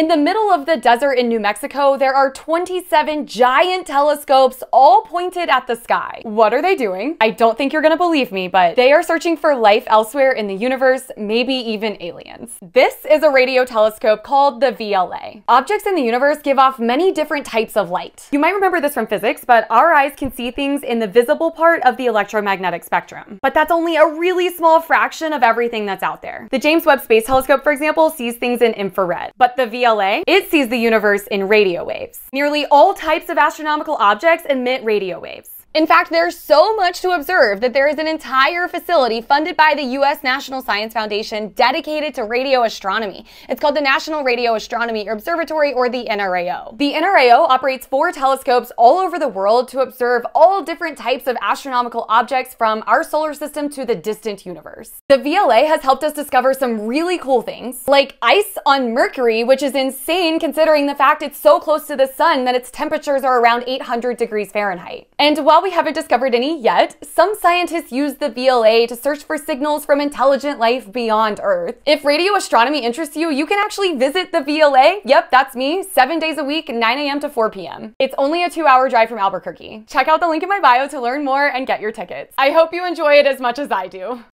In the middle of the desert in New Mexico, there are 27 giant telescopes all pointed at the sky. What are they doing? I don't think you're gonna believe me, but they are searching for life elsewhere in the universe, maybe even aliens. This is a radio telescope called the VLA. Objects in the universe give off many different types of light. You might remember this from physics, but our eyes can see things in the visible part of the electromagnetic spectrum. But that's only a really small fraction of everything that's out there. The James Webb Space Telescope, for example, sees things in infrared, but the VLA, it sees the universe in radio waves. Nearly all types of astronomical objects emit radio waves. In fact, there's so much to observe that there is an entire facility funded by the U.S. National Science Foundation dedicated to radio astronomy. It's called the National Radio Astronomy Observatory, or the NRAO. The NRAO operates four telescopes all over the world to observe all different types of astronomical objects from our solar system to the distant universe. The VLA has helped us discover some really cool things, like ice on Mercury, which is insane considering the fact it's so close to the sun that its temperatures are around 800 degrees Fahrenheit. And while while we haven't discovered any yet, some scientists use the VLA to search for signals from intelligent life beyond Earth. If radio astronomy interests you, you can actually visit the VLA. Yep, that's me, seven days a week, 9 a.m. to 4 p.m. It's only a two hour drive from Albuquerque. Check out the link in my bio to learn more and get your tickets. I hope you enjoy it as much as I do.